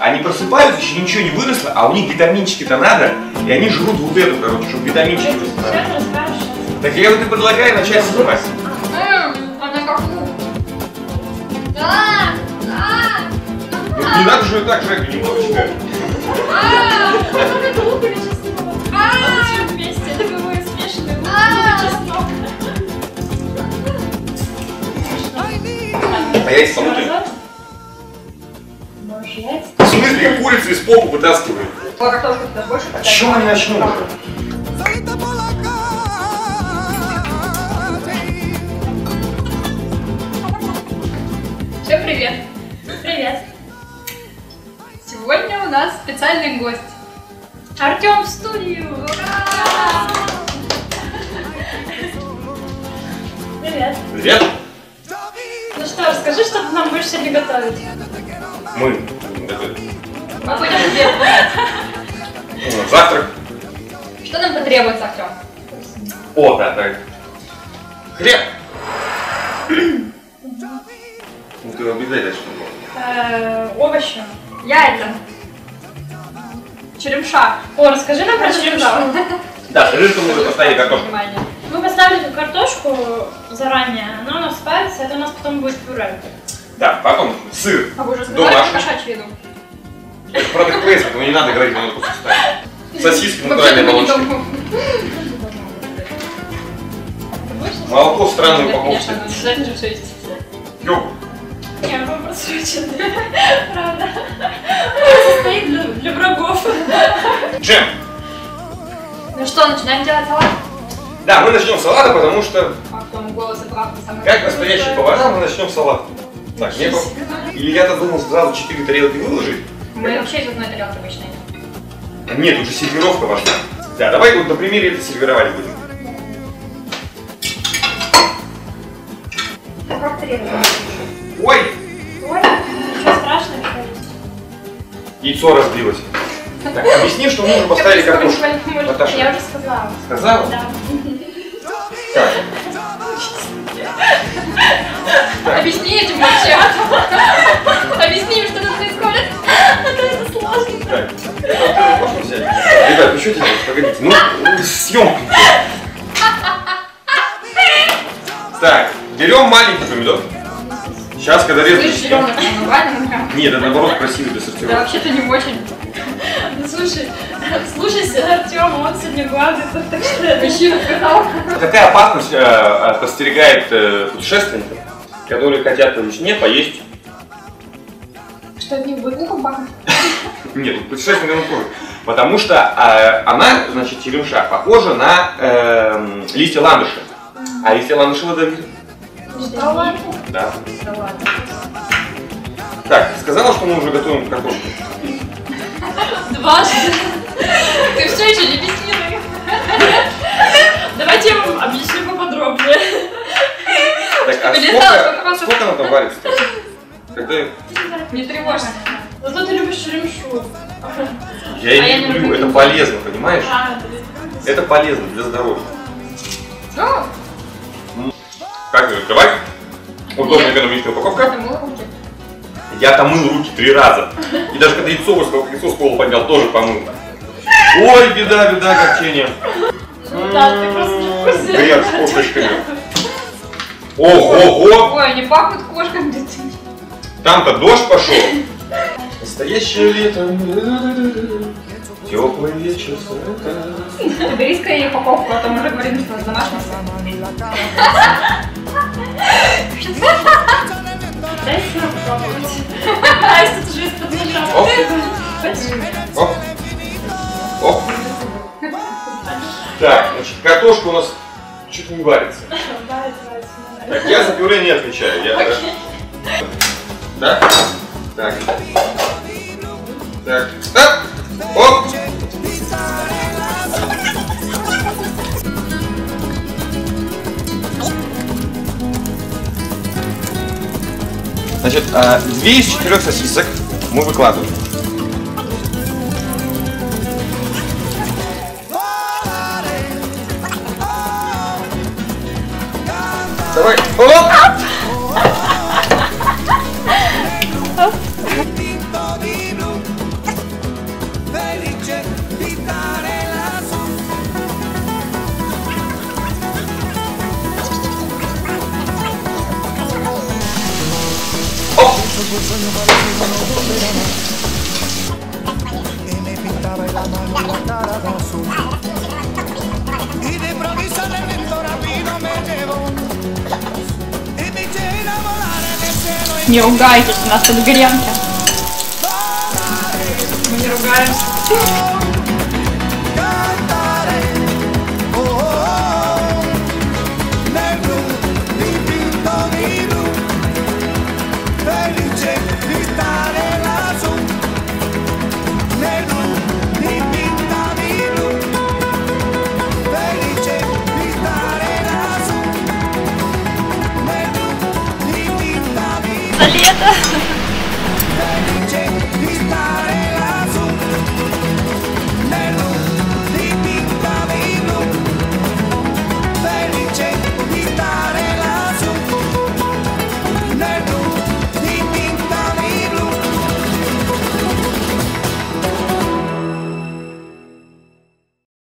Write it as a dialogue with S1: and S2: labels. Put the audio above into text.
S1: Они просыпаются, еще ничего не выросло, а у них витаминчики-то надо, и они жрут вот эту, короче, чтобы витаминчики выросли. Так я вот и предлагаю начать снимать.
S2: Ммм. А, а,
S1: Ну, не надо же так жрать, немножечко.
S2: а. Это лук или
S1: Смысле, курица из попы вытаскивает? С чего они начнут.
S2: Всем привет! Привет! Сегодня у нас специальный гость. Артем в студию! Ура! Привет!
S1: Привет.
S2: Ну что, расскажи, что ты нам будешь сегодня готовить.
S1: Мы готовить.
S2: Мы будем делать.
S1: Ну, Завтрак.
S2: Что нам потребуется, Артем?
S1: О, да, так. Хлеб. Ну ты обязательно что
S2: Э, овощи, яйца, черемша. О, расскажи нам про черемшу.
S1: Да, мы уже поставили картошку.
S2: Внимание. Мы поставили картошку заранее, но она спается, это у нас потом будет пюре.
S1: Да, потом сыр.
S2: А вы уже сказали
S1: Домашний.
S2: кошачью еду?
S1: Это продукт плейс, поэтому не надо говорить, надо просто ставить. Сосиски натуральные молочные. Молоко
S2: все есть.
S1: Йогурт.
S2: Не, ну просроченный. Правда. Он состоит для, для врагов.
S1: Джем.
S2: Ну что, начинаем делать салат?
S1: Да, мы начнем с салата, потому что,
S2: А потом голос и правда самый
S1: как настоящий повара, мы начнем с салата. Так, не. Или я-то думал сразу 4 тарелки выложить?
S2: Мы вообще из одной тарелки обычно.
S1: Нет, уже сервировка важна. Да, давай вот на примере это сервировать будем.
S2: Как требуется?
S1: Ой,
S2: Ой, ничего страшного.
S1: яйцо разбилось. Так, объясни, что мы уже поставили картошку. Наташа.
S2: Я уже сказала.
S1: Сказала?
S2: Да.
S1: Как?
S2: Объясни этим вообще. Объясни им, что
S1: Ребят, ну что делать? Погодите, ну, съемка. Так, берем маленький помидор. Сейчас, когда
S2: Слышь,
S1: резать...
S2: зеленый прям
S1: Нет, это наоборот красивый для
S2: Да
S1: сортировки.
S2: вообще-то не очень. Ну слушай, слушай, Артем, он сегодня главный, так что мужчина сказал.
S1: Какая опасность э, подстерегает э, путешественников, которые хотят по весне поесть?
S2: Что от них будет ухом
S1: Нет, путешественникам тоже. Потому что э, она, значит, черемша, похожа на э, листья ландыша. А листья ландыша ядовиты.
S2: Да ладно.
S1: Да. Так, сказала, что мы уже готовим картошку.
S2: Дважды. Ты все еще не объяснила. Давайте я вам объясню поподробнее.
S1: Так, а
S2: сколько
S1: сколько, она там варится? Когда...
S2: Не тревожься. Зато ты любишь черемшу.
S1: Я ее
S2: А я
S1: не
S2: не
S1: люблю, это полезно, понимаешь?
S2: А, любишь.
S1: Это полезно для здоровья.
S2: Ну,
S1: Как ее открывать? Удобная экономическая упаковка.
S2: это руки.
S1: Я-то мыл руки три раза. И даже когда яйцо яйцо с пола поднял, тоже помыл. Ой, беда, беда, огорчение.
S2: Ну да, ты просто не в курсе.
S1: Грязь с косточками. Ого-го!
S2: Ой, они пахнут кошками. да.
S1: Там-то дождь пошел. Настоящее лето. Теплый вечер.
S2: Ты бери скорее упаковку, а то мы уже говорим, что домашний. Дай сыр попробовать. Ай, тут уже из-под.
S1: Оп. Оп. Так, значит, картошка у нас чуть не варится. Так, я за пюре не отвечаю. Я, да? Так. Так. Оп. Значит, а, две из четырех сосисок мы выкладываем. Давай. Оп! sueño parecido no volverá más. Y me pintaba el amor en la cara de
S3: azul. Y de improviso la inventora vino me llevó. Y mi chela volar en el cielo.
S4: Не ругайтесь, у нас тут горянка. Мы не ругаемся. за лето.